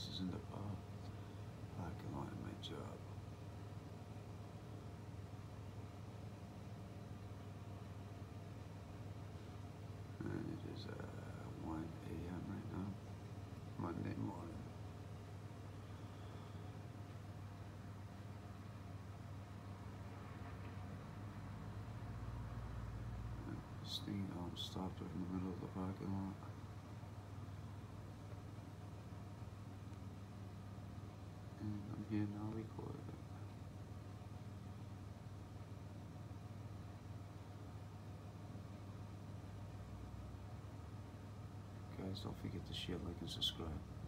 This is in the uh, parking lot in my job. And it is uh, 1 a.m. right now, Monday morning. This thing um, stopped right in the middle of the parking lot. It. Guys, don't forget to share, like, and subscribe.